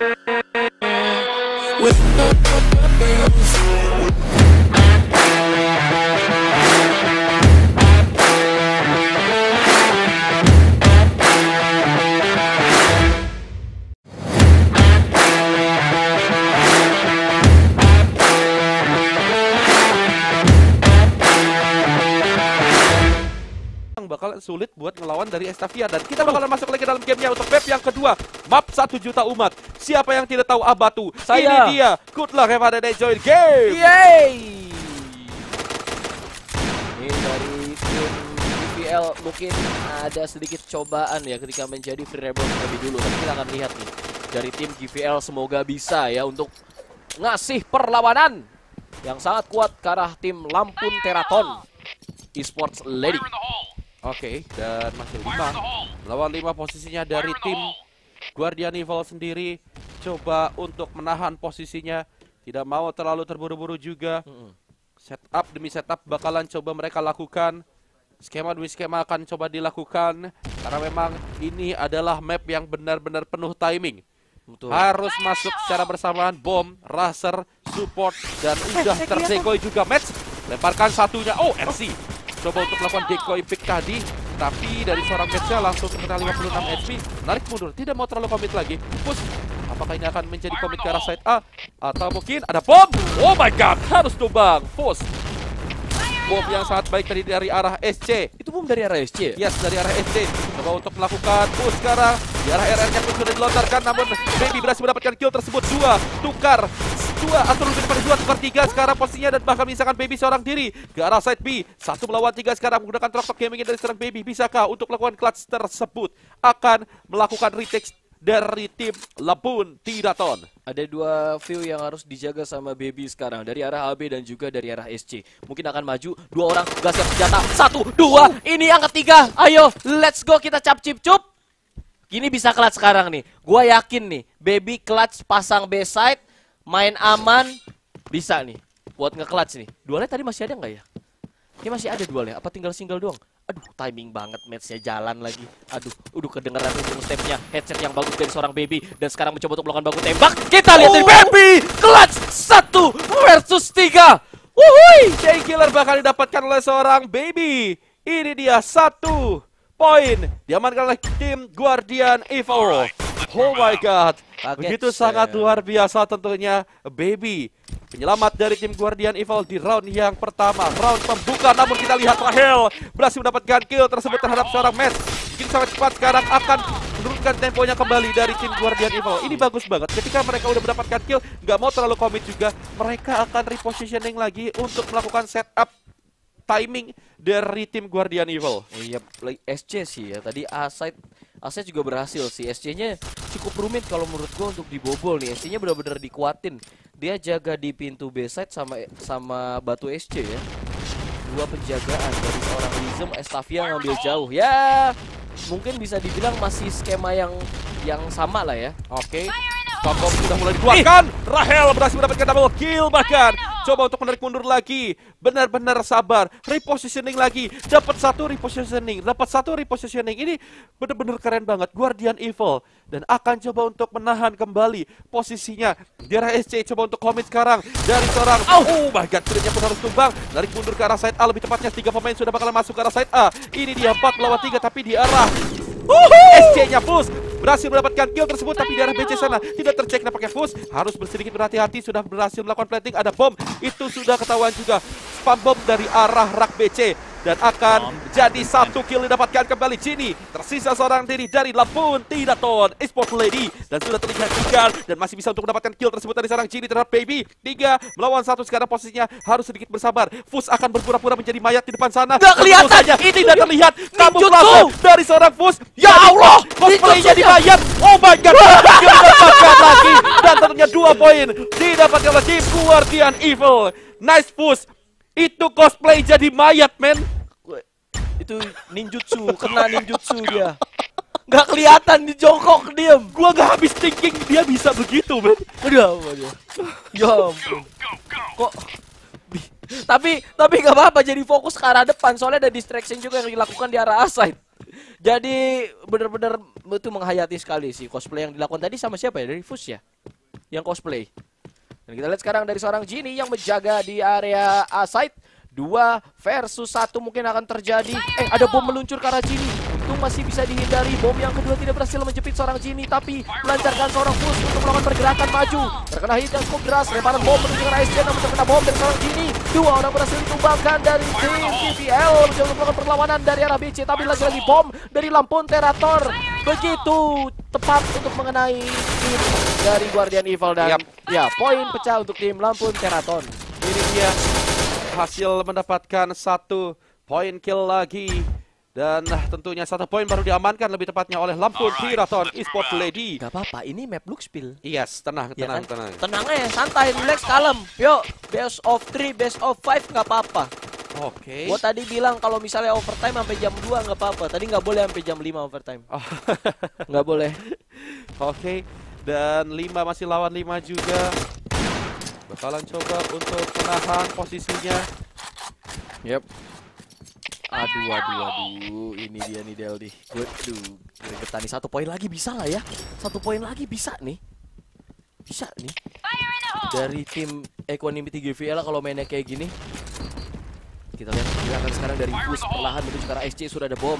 yang dari Estavia dan kita bakalan masuk lagi dalam gamenya untuk map yang kedua. Map 1 juta umat. Siapa yang tidak tahu Abatu? Saya. ini dia. Good luck have a join game. Yeay! Ini dari tim BPL mungkin ada sedikit cobaan ya ketika menjadi free rebel terlebih dulu. Tapi kita akan lihat nih dari tim GVL semoga bisa ya untuk ngasih perlawanan yang sangat kuat ke arah tim Lampun Teraton Esports Lady. Oke, dan masih lima. Lawan lima posisinya dari tim Guardian Evil sendiri. Coba untuk menahan posisinya. Tidak mau terlalu terburu-buru juga. Setup demi setup bakalan coba mereka lakukan. Skema demi skema akan coba dilakukan. Karena memang ini adalah map yang benar-benar penuh timing. Betul. Harus masuk secara bersamaan. Bom, raser, support, dan udah terdecoy juga match. Lemparkan satunya. Oh, RC. Coba untuk melakukan decoy pick tadi. Tapi dari seorang matchnya langsung kena 56 HP. Narik mundur. Tidak mau terlalu komit lagi. Push. Apakah ini akan menjadi komit ke arah side A? Atau mungkin ada bom? Oh my god. Harus tumbang. Push. Bom yang sangat baik tadi dari arah SC. Itu bom dari arah SC ya? Yes, dari arah SD. Coba untuk melakukan push sekarang. Di arah RR-nya pun sudah dilontarkan, namun Baby berhasil mendapatkan kill tersebut. Dua, tukar. Dua, atau lebih daripada dua, tukar tiga sekarang posisinya. Dan bahkan misalkan Baby seorang diri. Ke arah side B. Satu melawan tiga sekarang menggunakan Troktok Gaming dari seorang Baby. Bisakah untuk melakukan clutch tersebut? Akan melakukan retake dari tim Labun Tidaton. Ada dua view yang harus dijaga sama Baby sekarang dari arah AB dan juga dari arah SC. Mungkin akan maju dua orang gas senjata. Satu, dua. Ini yang ketiga. Ayo, let's go kita cap cip cup. Gini bisa clutch sekarang nih. Gua yakin nih, Baby clutch pasang B side, main aman, bisa nih. Buat nge-clutch nih. Dualnya tadi masih ada nggak ya? Ini masih ada dualnya. Apa tinggal single doang? Aduh, timing banget matchnya jalan lagi. Aduh, udah kedengeran ujung stepnya. Headset yang bagus dari seorang baby. Dan sekarang mencoba untuk melakukan baku tembak. Kita lihat dari Oh. baby. Clutch satu versus tiga. Wuhui. Chain Killer bakal didapatkan oleh seorang Baby. Ini dia satu poin. Diamankan oleh tim Guardian Evil. Oh my god. Kaget Begitu sangat luar biasa tentunya Baby. Penyelamat dari tim Guardian Evil di round yang pertama. Round pembuka namun kita lihat Rahel berhasil mendapatkan kill tersebut terhadap seorang match. Mungkin sangat cepat sekarang akan menurunkan temponya kembali dari tim Guardian Evil. Ini bagus banget. Ketika mereka udah mendapatkan kill, nggak mau terlalu komit juga, mereka akan repositioning lagi untuk melakukan setup timing dari tim Guardian Evil. Iya, play SC sih ya. Tadi A-side A-side juga berhasil sih. SC-nya cukup rumit kalau menurut gua untuk dibobol nih. SC-nya benar-benar dikuatin. Dia jaga di pintu B-side sama sama batu SC ya. Dua penjagaan dari seorang Wisdom Estavia ngambil jauh. Ya, mungkin bisa dibilang masih skema yang yang sama lah ya. Oke. Stun bomb sudah mulai dikeluarkan. Rahel berhasil mendapatkan double kill bahkan. Coba untuk menarik mundur lagi. Benar-benar sabar. Repositioning lagi. Dapat satu repositioning. Dapat satu repositioning. Ini benar-benar keren banget. Guardian Evil. Dan akan coba untuk menahan kembali posisinya. Di arah SC coba untuk komit sekarang. Dari seorang... Oh my god. Kulitnya pun harus tumbang. Narik mundur ke arah side A. Lebih tepatnya tiga pemain sudah bakalan masuk ke arah side A. Ini dia 4 melawan 3 tapi di arah SC-nya Fus berhasil mendapatkan kill tersebut tapi di arah BC sana tidak tercek. Nampaknya Fus harus bersedikit berhati-hati sudah berhasil melakukan planting ada bom. Itu sudah ketahuan juga spam bom dari arah rak BC dan akan jadi satu kill didapatkan kembali. Cini tersisa seorang diri dari Lampun Tidaton Esports Lady. Dan sudah terlihat juga dan masih bisa untuk mendapatkan kill tersebut dari seorang Cini terhadap Baby. Tiga melawan satu sekarang posisinya harus sedikit bersabar. Fus akan berpura-pura menjadi mayat di depan sana. Nggak kelihatan. Saja Itu tidak terlihat kamu dari seorang Fus. Ya Allah, cosplaynya ninjutsunya. dibayar. Oh my god. Didapatkan lagi. Dan tentunya dua poin didapatkan oleh tim Guardian Evil. Nice Fus itu cosplay jadi mayat men Itu ninjutsu, kena ninjutsu dia. Nggak kelihatan di jongkok diem. gua gak habis thinking dia bisa begitu men Aduh, aduh. Ya ampun. Kok Bi- tapi tapi nggak apa-apa jadi fokus ke arah depan soalnya ada distraction juga yang dilakukan di arah aside. Jadi benar-benar itu menghayati sekali sih cosplay yang dilakukan tadi sama siapa ya? Dari Fus ya? Yang cosplay. Dan kita lihat sekarang dari seorang Genie yang menjaga di area A side. Dua versus satu mungkin akan terjadi. Eh, ada bom meluncur ke arah Genie. Untung masih bisa dihindari. Bom yang kedua tidak berhasil menjepit seorang Genie. Tapi melancarkan seorang Fus untuk melakukan pergerakan maju. Terkena hit yang cukup deras. Lemparan bom menuju ke arah namun terkena bom dari seorang Genie. Dua orang berhasil ditumbangkan dari tim TVL. Mencoba untuk melakukan perlawanan dari arah BC. Tapi lagi-lagi bom dari Lampun Terator. Begitu tepat untuk mengenai tim dari Guardian Evil dan Yap. ya poin pecah untuk tim Lampun Teraton. Ini dia hasil mendapatkan satu poin kill lagi. Dan tentunya satu poin baru diamankan lebih tepatnya oleh Lampun Tiraton Esport Lady. Gak apa-apa, ini map look spill. Yes, tenang, Ya tenang, kan? tenang. Tenang aja, santai, relax, kalem. Yuk, best of 3, best of 5 nggak apa-apa. Oke. Gua tadi bilang kalau misalnya overtime sampai jam 2 nggak apa-apa. Tadi nggak boleh sampai jam 5 overtime. Oh, Nggak boleh. Oke. Dan 5 masih lawan 5 juga. Bakalan coba untuk menahan posisinya. Yep. Aduh, aduh, aduh. Ini dia nih Deldi. Waduh, gregetan nih. Satu poin lagi bisa lah ya. Satu poin lagi bisa nih. Bisa nih. Dari tim Equanimity GVL kalau mainnya kayak gini. Kita lihat gerakan sekarang dari Fus perlahan menuju ke SC sudah ada bom.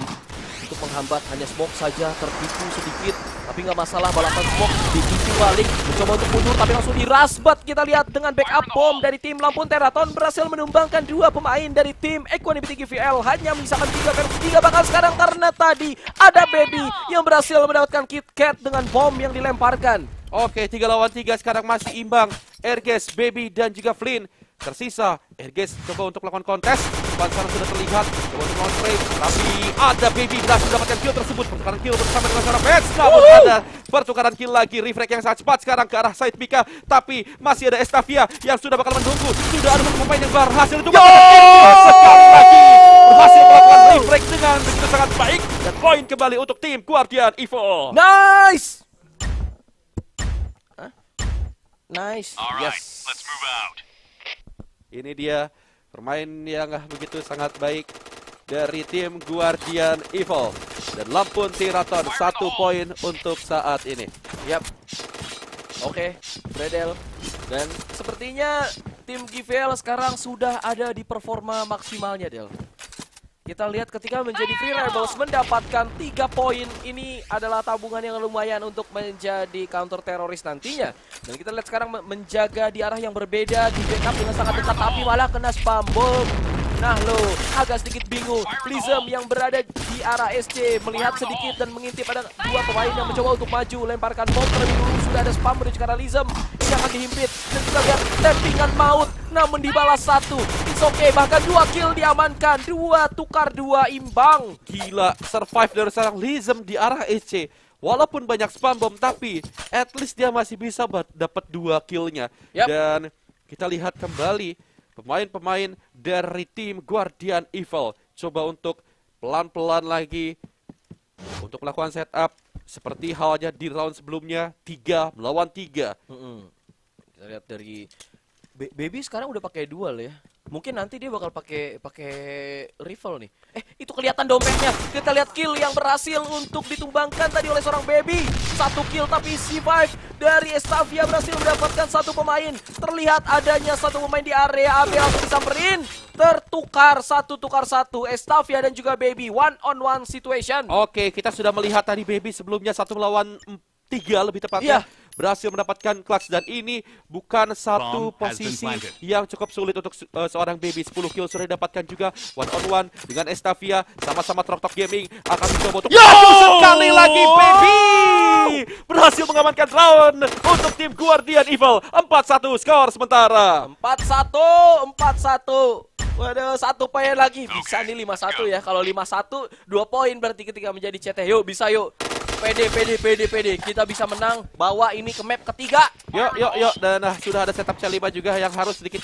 Untuk menghambat hanya smoke saja tertipu sedikit. Tapi nggak masalah balapan smoke dicuci balik. Mencoba untuk mundur tapi langsung dirasbat kita lihat dengan backup bom dari tim Lampun Teraton berhasil menumbangkan dua pemain dari tim Equanimity GVL hanya menyisakan tiga versus tiga bahkan sekarang karena tadi ada Baby yang berhasil mendapatkan Kit Kat dengan bom yang dilemparkan. Oke, 3 lawan 3 sekarang masih imbang. Erges, Baby, dan juga Flynn. Tersisa, Erges coba untuk melakukan kontes. Depan sana sudah terlihat. Coba untuk frame. Tapi ada Baby berhasil mendapatkan kill tersebut. Pertukaran kill bersama dengan seorang Pets. Namun ada pertukaran kill lagi. Refrag yang sangat cepat sekarang ke arah side Mika. Tapi masih ada Estavia yang sudah bakal menunggu. Sudah ada pemain yang berhasil itu. Sekali lagi berhasil melakukan refrag dengan begitu sangat baik. Dan poin kembali untuk tim Guardian Evo. Nice? Nice All right, Yes let's move out. Ini dia permain yang begitu sangat baik dari tim Guardian Evil dan Lampun Tiraton satu poin untuk saat ini. Yap. Oke, Bredel. Dan sepertinya tim GVL sekarang sudah ada di performa maksimalnya, Del. Kita lihat ketika menjadi Free Rebels mendapatkan 3 poin. Ini adalah tabungan yang lumayan untuk menjadi counter teroris nantinya. Dan kita lihat sekarang men- menjaga di arah yang berbeda, di backup dengan sangat dekat tapi malah kena spam bom. Nah lo, agak sedikit bingung. Prism yang berada di arah SC melihat sedikit dan mengintip ada dua pemain yang mencoba untuk maju. Lemparkan bom terlebih dulu, sudah ada spam menuju ke arah Lism. Ini akan dihimpit. Dan kita lihat tappingan maut, namun dibalas satu. It's okay, bahkan dua kill diamankan. Dua tukar dua imbang. Gila, survive dari seorang Lism di arah EC. Walaupun banyak spam bom, tapi at least dia masih bisa dapat dua killnya. Yap. Dan kita lihat kembali pemain-pemain dari tim Guardian Evil coba untuk pelan-pelan lagi untuk melakukan setup seperti halnya di round sebelumnya tiga melawan tiga. Mm-mm. Kita lihat dari Be- Baby sekarang udah pakai dual ya. Mungkin nanti dia bakal pakai pakai rifle nih. Eh, itu kelihatan dompetnya. Kita lihat kill yang berhasil untuk ditumbangkan tadi oleh seorang Baby. Satu kill tapi C5 dari Estavia berhasil mendapatkan satu pemain. Terlihat adanya satu pemain di area AB langsung disamperin. Tertukar satu tukar satu Estavia dan juga Baby one on one situation. Oke, kita sudah melihat tadi Baby sebelumnya satu melawan tiga lebih tepatnya. Iya. Berhasil mendapatkan clutch dan ini bukan satu Bomb posisi yang cukup sulit untuk se- eh, seorang Baby. 10 kill sudah didapatkan juga one on one dengan Estavia sama-sama Trok Tok Gaming akan mencoba untuk sekali lagi Baby berhasil mengamankan round untuk tim Guardian Evil 4-1 skor sementara. 4-1, 4-1. Waduh, satu poin lagi. Bisa nih 5-1 ya. Kalau 5-1, 2 poin berarti ketika menjadi CT. Yuk, bisa yuk. PD, PD, PD, PD. Kita bisa menang. Bawa ini ke map ketiga. Yuk, yuk, yuk. Dan nah, sudah ada setup C5 juga yang harus sedikit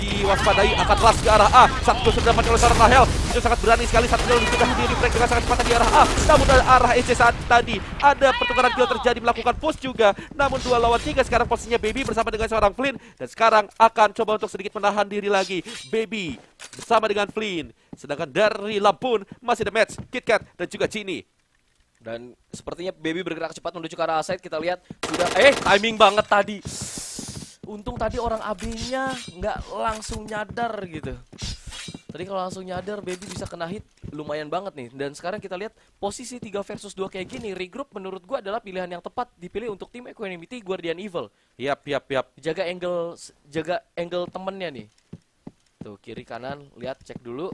diwaspadai akan ras ke arah A. Satu sudah dapat oleh seorang Rahel. Itu sangat berani sekali. Satu gol sudah di reflect dengan sangat cepat di arah A. Namun dari arah EC saat tadi ada pertukaran kill terjadi melakukan push juga. Namun dua lawan tiga sekarang posisinya Baby bersama dengan seorang Flynn. Dan sekarang akan coba untuk sedikit menahan diri lagi. Baby bersama dengan Flynn. Sedangkan dari Lampun masih ada Mets, KitKat, dan juga Cini. Dan sepertinya Baby bergerak cepat menuju ke arah Aside. Kita lihat sudah eh timing banget tadi. Untung tadi orang AB-nya nggak langsung nyadar gitu. Tadi kalau langsung nyadar Baby bisa kena hit lumayan banget nih. Dan sekarang kita lihat posisi 3 versus 2 kayak gini, regroup menurut gua adalah pilihan yang tepat dipilih untuk tim Equanimity Guardian Evil. Yap, yap, yap. Jaga angle jaga angle temennya nih. Tuh kiri kanan lihat cek dulu.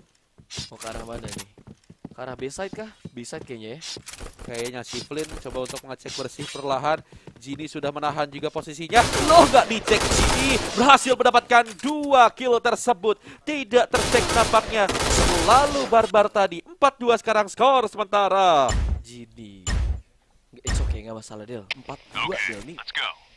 Mau ke arah mana nih? Ke arah B-side kah? B-side kayaknya ya. Kayaknya si Flynn coba untuk mengecek bersih perlahan. Gini sudah menahan juga posisinya. Loh, nggak dicek Gini. Berhasil mendapatkan dua kill tersebut. Tidak tercek nampaknya. Selalu barbar tadi. 4-2 sekarang skor sementara. GD. It's okay, nggak masalah Del. 4-2 Del nih. Let's go.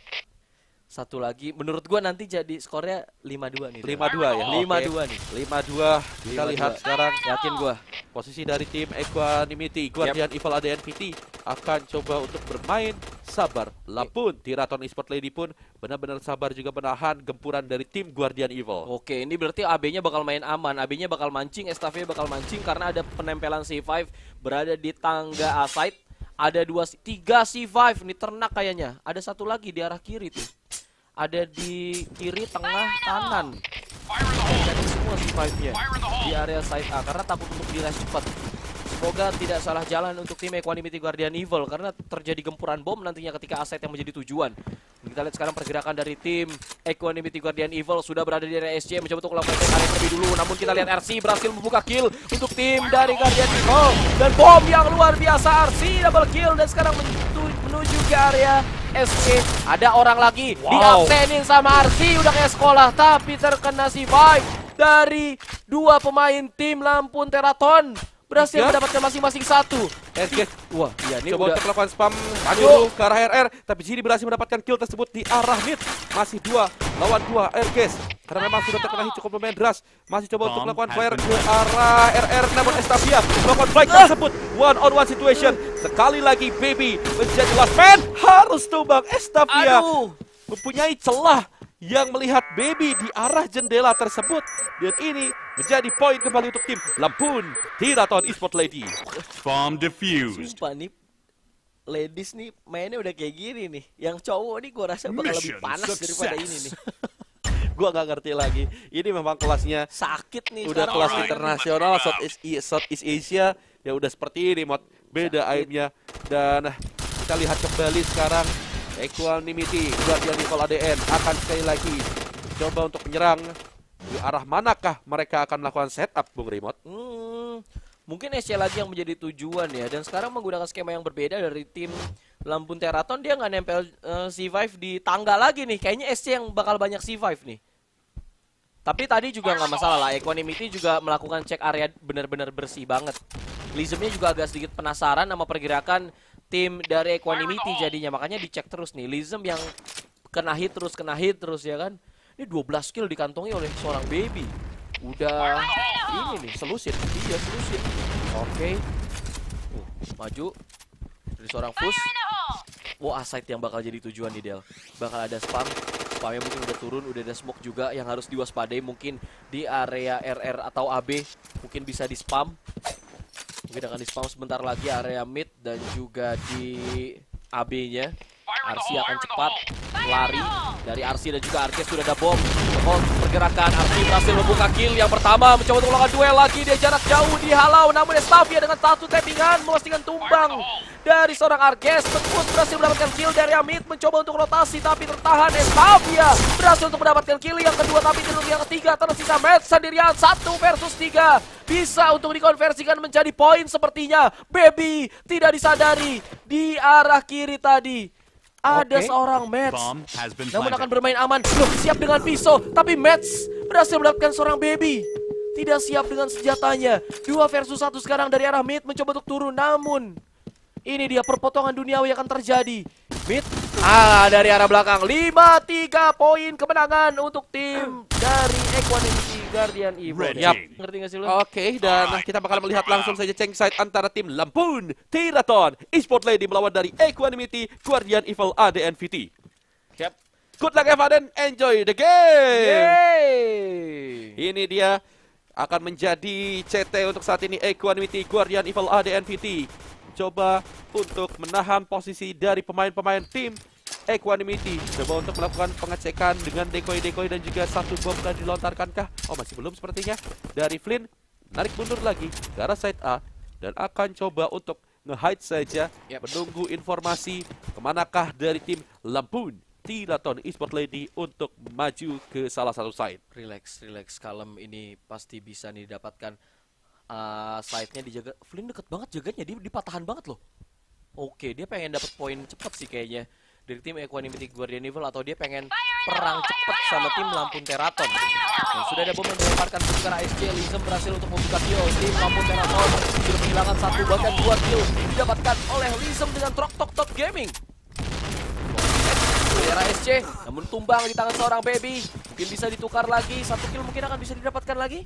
Satu lagi, menurut gua nanti jadi skornya 5-2 nih. Del. 5-2 ya. 5-2 nih. 5-2. Kita 5-2. lihat sekarang Yakin gua. posisi dari tim Equanimity Guardian Evil ADNVT akan coba untuk bermain sabar. Lapun Tiraton Esport Lady pun benar-benar sabar juga menahan gempuran dari tim Guardian Evil. Oke, ini berarti AB-nya bakal main aman. AB-nya bakal mancing, Estafnya bakal mancing karena ada penempelan C5 berada di tangga A-side. Ada dua, tiga C5 nih ternak kayaknya. Ada satu lagi di arah kiri tuh. Ada di kiri, tengah, kanan. Jadi semua C5-nya di area side A karena takut untuk diras cepat. Semoga tidak salah jalan untuk tim Equanimity Guardian Evil karena terjadi gempuran bom nantinya ketika aset yang menjadi tujuan. Kita lihat sekarang pergerakan dari tim Equanimity Guardian Evil sudah berada di area SC mencoba untuk melakukan area terlebih dulu. Namun kita lihat RC berhasil membuka kill untuk tim dari Guardian Evil dan bom yang luar biasa RC double kill dan sekarang menuju ke area SC. Ada orang lagi Wow. diabsenin sama RC udah kayak sekolah tapi terkena si dari dua pemain tim Lampun Teraton berhasil Tiga. mendapatkan masing-masing satu. RG Wah, iya ini coba udah. untuk melakukan spam. Dulu ke arah RR tapi Gini berhasil mendapatkan kill tersebut di arah mid. Masih dua lawan dua RGs karena memang sudah terkena hit cukup lumayan deras. Masih coba untuk melakukan fire ke arah RR namun Estavia melakukan flight tersebut. One on one situation. Sekali lagi baby menjadi last man. Harus tumbang Estavia. Aduh. mempunyai celah yang melihat baby di arah jendela tersebut dan ini menjadi poin kembali untuk tim Lampun Tiraton Esport Lady Bomb defused. Sumpah nih ladies nih mainnya udah kayak gini nih. Yang cowok nih gua rasa bakal lebih Mission panas daripada success. ini nih. gua nggak ngerti lagi ini memang kelasnya Sakit nih udah sekarang kelas orang. internasional Southeast, I- Southeast Asia ya udah seperti ini mod beda aibnya dan kita lihat kembali sekarang Equanimity Guardian Evil ADN akan sekali lagi coba untuk menyerang di arah manakah mereka akan melakukan setup Bung Remote Hmm, mungkin SC lagi yang menjadi tujuan ya dan sekarang menggunakan skema yang berbeda dari tim Lampun Teraton dia nggak nempel eh, C5 di tangga lagi nih. Kayaknya SC yang bakal banyak C5 nih. Tapi tadi juga nggak masalah lah. Equanimity juga melakukan cek area benar-benar bersih banget. Lismnya juga agak sedikit penasaran sama pergerakan tim dari Equanimity jadinya. Makanya dicek terus nih. Lism yang kena hit terus, kena hit terus ya kan. Ini 12 kill dikantongi oleh seorang baby. Udah ini nih, selusin. Iya, selusin. Oke. Uh, maju. Dari seorang Fus. Wah, aside yang bakal jadi tujuan nih, Del. Bakal ada spam. Spamnya mungkin udah turun, udah ada smoke juga yang harus diwaspadai. Mungkin di area RR atau AB. Mungkin bisa di spam. Mungkin akan di spam sebentar lagi area mid dan juga di AB-nya. RC akan cepat lari dari RC dan juga Arcade sudah ada. Bom pergerakan. RC berhasil membuka kill yang pertama mencoba untuk melakukan duel lagi. Dia jarak jauh dihalau namun Estavia dengan satu tappingan memastikan tumbang dari seorang Arges. Tekut berhasil mendapatkan kill dari Amit mencoba untuk rotasi tapi tertahan. Estavia berhasil untuk mendapatkan kill yang kedua tapi tidak yang ketiga tersisa match sendirian. Satu versus tiga bisa untuk dikonversikan menjadi poin sepertinya. Baby tidak disadari di arah kiri tadi ada Oke. seorang been namun akan bermain aman. Loh, siap dengan pisau, tapi Mets berhasil mendapatkan seorang baby. Tidak siap dengan senjatanya. Dua versus satu sekarang dari arah mid mencoba untuk turun, namun ini dia perpotongan duniawi akan terjadi. Mid, ah dari arah belakang. 5-3 poin kemenangan untuk tim dari Equanimity Guardian Evil. Yap. Ngerti gak sih lu? Oke, dan kita bakal melihat langsung saja ceng side antara tim Lampun, Tiraton, Esport Lady melawan dari Equanimity, Guardian Evil ADNVT. Yap. Good luck Evan, enjoy the game! Yeay. Ini dia akan menjadi CT untuk saat ini Equanimity Guardian Evil ADNVT. Coba untuk menahan posisi dari pemain-pemain tim Equanimity. Coba untuk melakukan pengecekan dengan decoy-decoy dan juga satu bom dan dilontarkankah? Oh masih belum sepertinya. Dari Flynn, narik mundur lagi ke arah side A. Dan akan coba untuk nge-hide saja. Yep. Menunggu informasi ke manakah dari tim Lampun. Tilaton Esport Lady untuk maju ke salah satu side. Relax, relax, kalem. Ini pasti bisa didapatkan. Uh, side-nya dijaga. Flynn deket banget jaganya. Dia dipatahan banget loh. Oke, dia pengen dapat poin cepat sih kayaknya dari tim Equanimity Guardian Evil atau dia pengen perang cepat sama tim Lampun Teraton. Dan sudah ada bom yang dilemparkan arah ASC. Lisem berhasil untuk membuka kill. Tim Lampun Teraton sudah kehilangan satu bahkan dua kill didapatkan oleh Lisem dengan Trok Tok Tok Gaming. Daerah SC, namun tumbang di tangan seorang baby. Mungkin bisa ditukar lagi, satu kill mungkin akan bisa didapatkan lagi.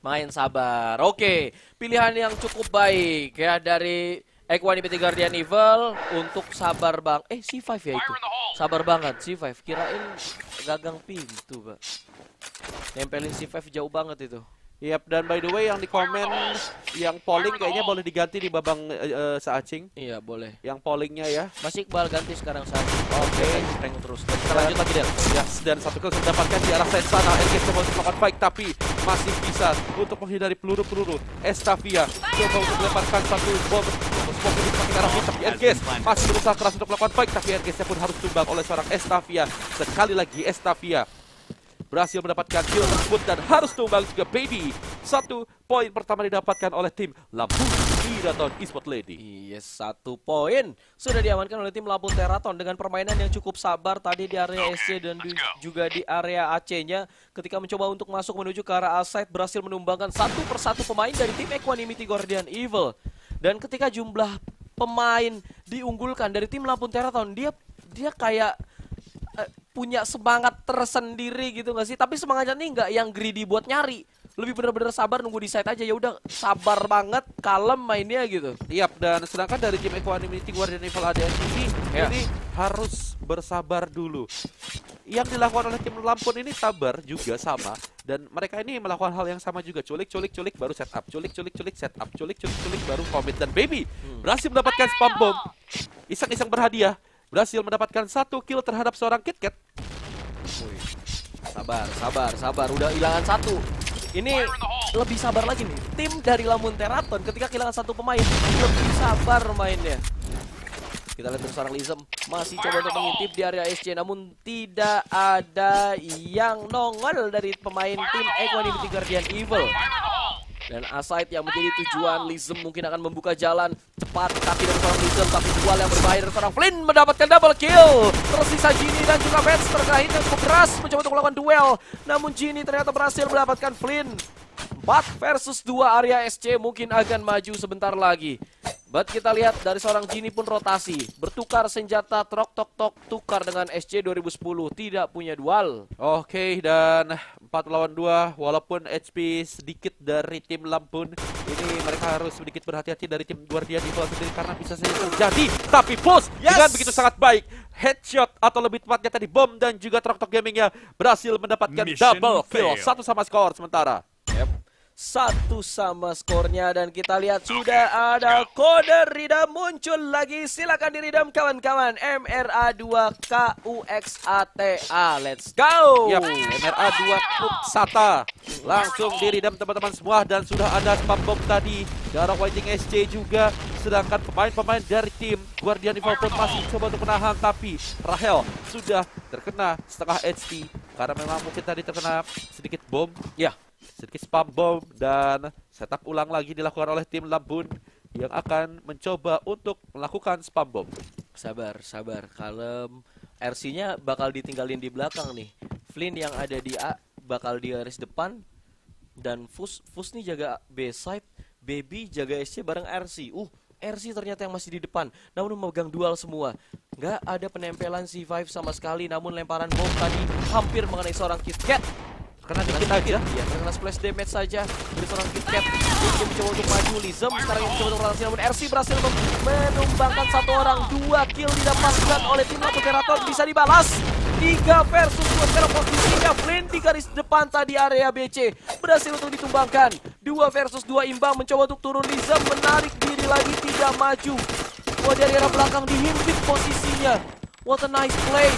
Main sabar. Oke, pilihan yang cukup baik ya dari Equanimity Guardian Evil untuk sabar bang. Eh, C5 ya itu. Sabar banget C5. Kirain gagang pintu, Pak. Nempelin C5 jauh banget itu. Yap, dan by the way yang di komen yang polling kayaknya boleh diganti di babang uh, Saacing. Iya, boleh. Yang pollingnya ya. Masih Iqbal ganti sekarang saat Oke. Rank terus. Dan kita lanjut lagi, Dan. Yes, dan satu kill dapatkan di arah side sana. Coba untuk melakukan fight, tapi masih bisa untuk menghindari peluru-peluru. Estavia coba untuk melemparkan satu bom untuk smoke ini semakin arah hit, tapi masih berusaha keras untuk melakukan fight, tapi Engage pun harus tumbang oleh seorang Estavia. Sekali lagi Estavia berhasil mendapatkan kill tersebut dan harus tumbang juga baby. Satu poin pertama didapatkan oleh tim Lampung Teraton Esport Lady. Yes, satu poin sudah diamankan oleh tim Lampung Teraton dengan permainan yang cukup sabar tadi di area SC dan di, juga di area AC-nya ketika mencoba untuk masuk menuju ke arah A-side berhasil menumbangkan satu persatu pemain dari tim Equanimity Guardian Evil. Dan ketika jumlah pemain diunggulkan dari tim Lampung Teraton, dia dia kayak punya semangat tersendiri gitu gak sih? Tapi semangatnya nih nggak yang greedy buat nyari. Lebih bener-bener sabar nunggu di site aja ya udah sabar banget, kalem mainnya gitu. Yap, dan sedangkan dari tim Equanimity Guardian Evil ADN TV Ya. ini harus bersabar dulu. Yang dilakukan oleh tim Lampun ini sabar juga sama dan mereka ini melakukan hal yang sama juga. Culik, culik, culik baru setup, culik, culik, culik setup, culik, culik, culik baru commit dan baby berhasil mendapatkan spam bomb. Iseng-iseng berhadiah berhasil mendapatkan satu kill terhadap seorang KitKat. Sabar, sabar, sabar. Udah hilangan satu. Ini lebih sabar lagi nih. Tim dari Lampung Teraton ketika kehilangan satu pemain lebih sabar mainnya. Kita lihat dari seorang Lisem masih coba untuk mengintip di area SC namun tidak ada yang nongol dari pemain tim Equanimity Guardian Evil. Dan aside yang menjadi tujuan Lisem mungkin akan membuka jalan cepat kaki dari seorang Lisem tapi dual yang berbahaya dari seorang Flynn mendapatkan double kill. Tersisa Gini dan juga Vance terkait yang cukup keras mencoba untuk melakukan duel. Namun Gini ternyata berhasil mendapatkan Flynn. 4 versus 2 area SC mungkin akan maju sebentar lagi. But kita lihat dari seorang Gini pun rotasi. Bertukar senjata trok tok tok tukar dengan SC 2010. Tidak punya dual. Oke, dan 4 lawan 2 walaupun HP sedikit dari tim Lampun, ini mereka harus sedikit berhati-hati dari tim Guardian Evil sendiri karena bisa saja terjadi. Tapi Pulse Yes! dengan begitu sangat baik, headshot atau lebih tepatnya tadi bom dan juga Trok Tok Gamingnya berhasil mendapatkan Mission double kill. failed. Satu sama skor sementara. Satu sama skornya dan kita lihat sudah ada kode Ridam muncul lagi. Silakan diridam kawan-kawan. MRA 2 KUXATA. Let's go. Yap, MRA 2 Kuk Sata langsung diridam teman-teman semua. Dan sudah ada spam bom tadi. Darah Waiting SC juga. Sedangkan pemain-pemain dari tim Guardian Evil pun masih coba untuk menahan. Tapi Rahel sudah terkena setengah HP karena memang mungkin tadi terkena sedikit bom. Ya, sedikit spam bom dan setup ulang lagi dilakukan oleh tim Lampun yang akan mencoba untuk melakukan spam bom. sabar, sabar. Kalem. RC-nya bakal ditinggalin di belakang nih. Flynn yang ada di A bakal di garis depan dan Fus Fus nih jaga B side, Baby jaga SC bareng RC. Uh, RC ternyata yang masih di depan, namun memegang dual semua. Nggak ada penempelan C5 sama sekali, namun lemparan bom tadi hampir mengenai seorang KitKat. Kena Kena dikit aja. ya, terkena splash damage saja dari seorang KitKat. Dia mencoba untuk maju, Lisem sekarang yang mencoba untuk melintasi, namun RC berhasil menumbangkan satu orang. Dua kill didapatkan oleh tim Lapu Keraton, bisa dibalas. Tiga versus dua sekarang posisinya Flynn di garis depan tadi area BC berhasil untuk ditumbangkan. Dua versus dua imbang mencoba untuk turun Liza menarik diri lagi tidak maju. Wah dari arah belakang dihimpit posisinya. What a nice play.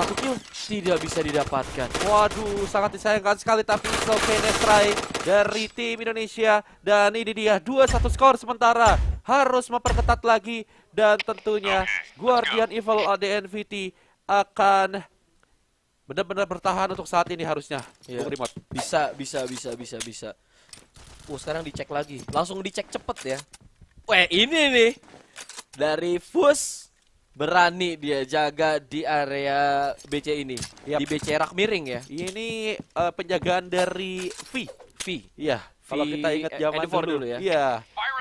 Satu kill tidak bisa didapatkan. Waduh, sangat disayangkan sekali tapi it's okay next try dari tim Indonesia dan ini dia 2-1 skor sementara harus memperketat lagi dan tentunya Guardian Evil ADNVT akan benar-benar bertahan untuk saat ini harusnya. Iya. Bung Remote. Bisa, bisa, bisa, bisa, bisa. Oh, sekarang dicek lagi. Langsung dicek cepet ya. Weh, ini nih. Dari Fus berani dia jaga di area BC ini. Yap. Di BC rak miring ya. Ini eh, penjagaan dari V. V. Iya, kalau kita ingat zaman 84 dulu ya. Iya.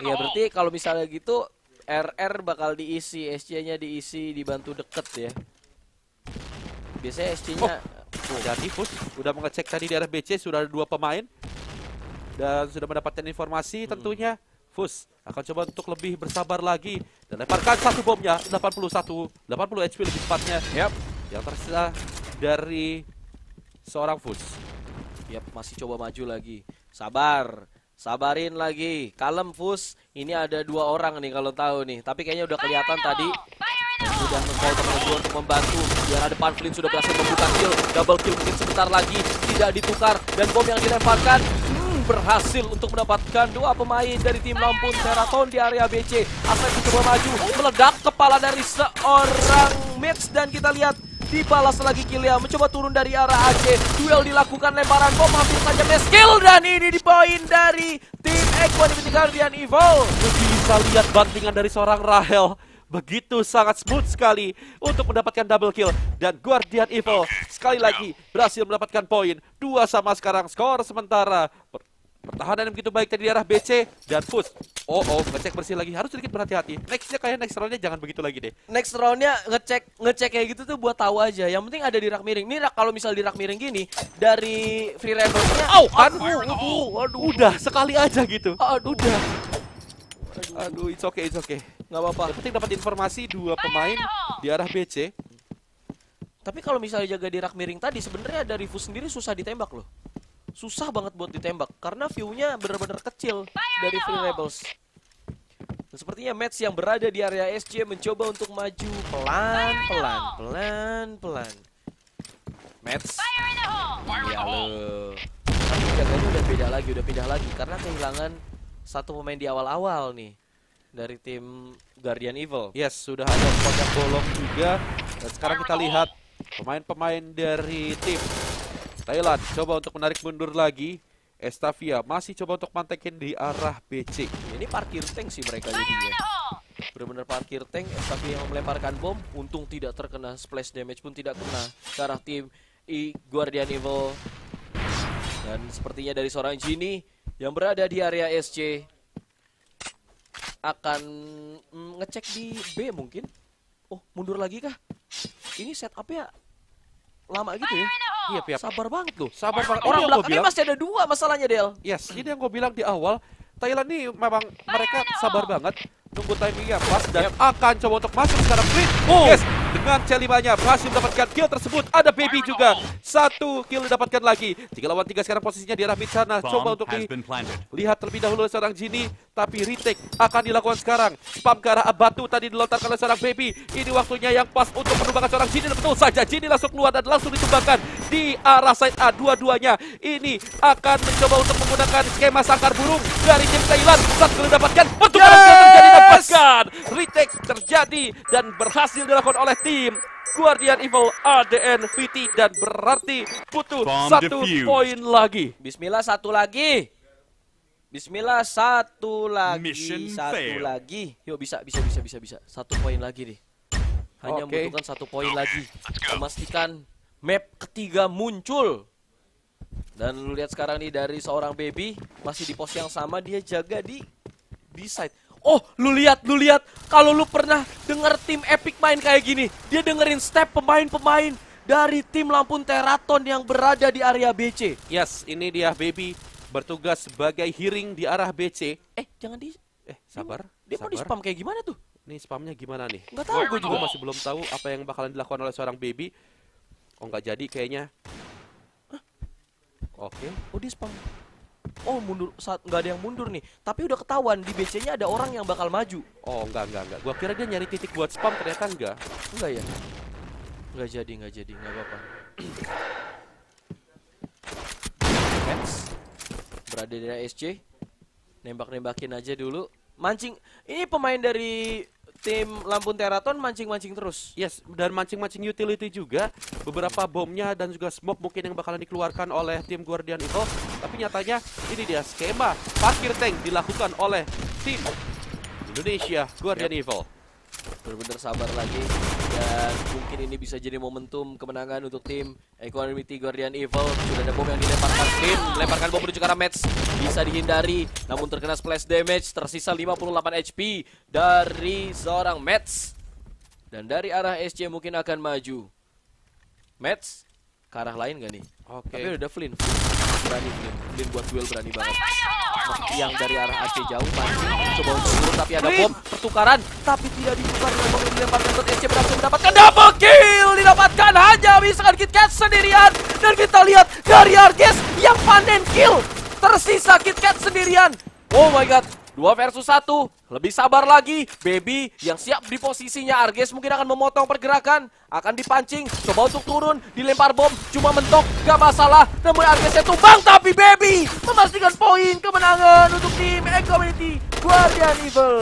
Iya, berarti kalau misalnya gitu RR bakal diisi, SC-nya diisi, dibantu deket ya. Biasanya SC-nya Oh, jadi Fus udah mengecek tadi di arah BC sudah ada dua pemain dan sudah mendapatkan informasi tentunya Fus akan coba untuk lebih bersabar lagi dan lemparkan satu bomnya 81 80 HP lebih tepatnya Yap. yang tersisa dari seorang Fus. Yap, masih coba maju lagi. Sabar. Sabarin lagi. Kalem, Fus. Ini ada dua orang nih kalau tahu nih. Tapi kayaknya udah kelihatan tadi. Sudah membawa teman dua untuk membantu. Di arah depan Flynn sudah berhasil membuka kill. Double kill mungkin sebentar lagi. Tidak ditukar. Dan bom yang dilemparkan. Berhasil untuk mendapatkan dua pemain dari tim Lampung Teraton di area BC. Asal mencoba maju. Meledak kepala dari seorang match. Dan kita lihat Dibalas lagi killnya, mencoba turun dari arah AC. Duel dilakukan lemparan bom hampir saja miss kill dan ini di poin dari tim Equan Divinity Guardian Evil. Bisa lihat bantingan dari seorang Rahel begitu sangat smooth sekali untuk mendapatkan double kill dan Guardian Evil sekali lagi berhasil mendapatkan poin dua sama sekarang skor sementara pertahanan yang begitu baik tadi di arah BC dan push oh oh ngecek bersih lagi harus sedikit berhati-hati nextnya kayak next roundnya jangan begitu lagi deh Next roundnya ngecek ngecek kayak gitu tuh buat tahu aja. Yang penting ada di rak miring. Ini rak kalau misal di rak miring gini dari free rebelsnya, Au, kan? aduh, aduh, aduh, udah sekali aja gitu aduh, udah aduh it's okay it's okay nggak apa-apa. yang penting dapat informasi dua pemain di arah BC Tapi kalau misalnya jaga di rak miring tadi sebenarnya dari Fus sendiri susah ditembak loh. Susah banget buat ditembak karena view-nya benar-benar kecil dari Free Rebels. Dan sepertinya match yang berada di area SJ mencoba untuk maju pelan-pelan, pelan-pelan. Match. Ya lo. Tapi jaganya udah beda lagi, udah pindah lagi karena kehilangan satu pemain di awal-awal nih dari tim Guardian Evil. Yes, sudah ada spot yang bolong juga. Dan sekarang kita lihat pemain-pemain dari tim Thailand coba untuk menarik mundur lagi. Estavia masih coba untuk mantekin di arah BC. Ini parkir tank sih mereka jadinya. Benar-benar parkir tank, tapi yang melemparkan bom, untung tidak terkena splash damage pun tidak kena ke arah tim I Guardian Evil. Dan sepertinya dari seorang Genie yang berada di area SC akan mm, ngecek di B mungkin. Oh, mundur lagi kah? Ini setupnya lama gitu ya? Iya, Piap. Sabar banget loh. Sabar banget. Orang Ini belakangnya bilang. masih ada dua masalahnya, Del. Yes, ini yang gue bilang di awal. Thailand nih memang mereka sabar banget nunggu timingnya pas dan akan coba untuk masuk sekarang Flint. Yes, dengan C5-nya berhasil mendapatkan kill tersebut. Ada Baby juga. Satu kill didapatkan lagi. Tiga lawan tiga sekarang posisinya di arah mid sana. Coba untuk. Lihat terlebih dahulu oleh seorang Genie, tapi retake akan dilakukan sekarang. Spam ke arah Abatu tadi dilontarkan oleh seorang Baby. Ini waktunya yang pas untuk menumbangkan seorang. Dan betul saja, Genie langsung keluar dan langsung ditumbangkan di arah side A. Dua-duanya ini akan mencoba untuk menggunakan skema sangkar burung dari tim Thailand. Satu didapatkan, betul Yes! terjadi dapatkan. Retake terjadi dan berhasil dilakukan oleh tim Guardian Evil ADN VT dan berarti butuh Bomb satu poin lagi. Bismillah satu lagi. Bismillah satu lagi, Mission satu fail. lagi. Yuk bisa, bisa, bisa, bisa, bisa. Satu poin lagi nih. Hanya Oke. membutuhkan satu poin lagi. Memastikan map ketiga muncul. Dan lu lihat sekarang nih dari seorang baby masih di pos yang sama dia jaga di di side. Oh, lu lihat, lu lihat. Kalau lu pernah denger tim Epic main kayak gini, dia dengerin step pemain-pemain dari tim Lampung Teraton yang berada di area BC. Yes, ini dia Baby bertugas sebagai hearing di arah BC. Eh, jangan di Eh, sabar. Dia mau di sabar. spam kayak gimana tuh? Ini spamnya gimana nih? Nggak tahu Gue juga masih belum tahu apa yang bakalan dilakukan oleh seorang Baby. Oh nggak jadi kayaknya. Oke. Oh dia spam. Oh mundur saat nggak ada yang mundur nih. Tapi udah ketahuan di BC-nya ada orang yang bakal maju. Oh enggak enggak enggak. Gua kira dia nyari titik buat spam ternyata enggak. Enggak ya? Enggak jadi, enggak jadi, enggak apa-apa. Berada di SC. Nembak-nembakin aja dulu. Mancing. Ini pemain dari tim Lampun Teraton mancing-mancing terus. Yes, dan mancing-mancing utility juga. Beberapa bomnya dan juga smoke mungkin yang bakalan dikeluarkan oleh tim Guardian Evil. Tapi nyatanya ini dia skema parkir tank dilakukan oleh tim Indonesia Guardian Evil. Benar-benar sabar lagi dan mungkin ini bisa jadi momentum kemenangan untuk tim Equanimity Guardian Evil. Sudah ada bom yang dilemparkan tim, melemparkan bom menuju ke arah match bisa dihindari namun terkena splash damage tersisa 58 HP dari seorang Mets. Dan dari arah SC mungkin akan maju. Mets ke arah lain gak nih? Oke. Tapi udah Flynn. Berani Flynn. Flynn buat duel berani banget. Yang dari arah AC jauh mancing coba untuk turun tapi ada Flynn. bom pertukaran tapi dengan bom yang dilemparkan ke SC berhasil mendapatkan double kill. Didapatkan hanya misalkan KitKat sendirian. Dan kita lihat dari Arges yang panen kill. Tersisa KitKat sendirian. Oh my god. Dua versus satu, lebih sabar lagi. Baby yang siap di posisinya. Arges mungkin akan memotong pergerakan, akan dipancing, coba untuk turun, dilempar bom, cuma mentok, gak masalah. Namun Argesnya tumbang, tapi Baby memastikan poin kemenangan untuk tim Eco Community Guardian Evil.